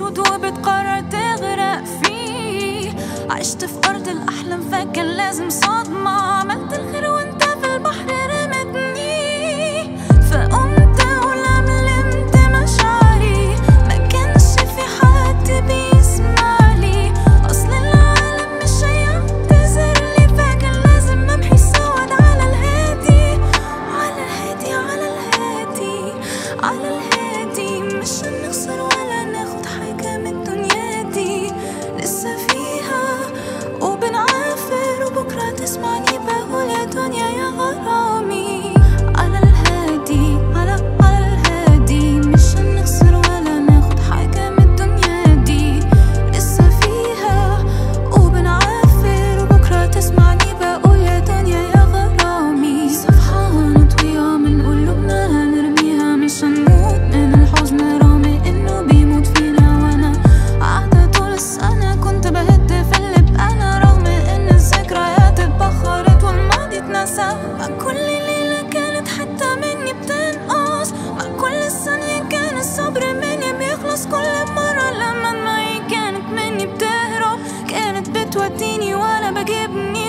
اسود وبتقرر تغرق فيه. عشت في أرض الأحلام فكان لازم صدمة. تسمعني بقول الدنيا يا غرام انسى كل ليلة كانت مني بتنقص كل ثانية كان الصبر مني بيخلص كل مرة لما كانت مني بتهرب كانت بتوديني وأنا بجيبني